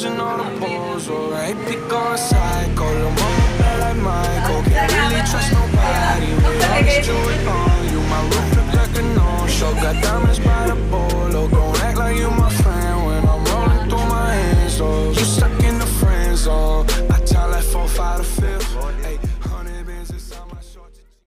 And all the balls, or I pick on a psycho I'm like Michael, can't really trust nobody. When I'm chewing on you, my roof look like a no-show. Got diamonds by the polo. Don't act like you my friend When I'm rolling through my hands, oh You stuck in the friend zone, I tell that 4-5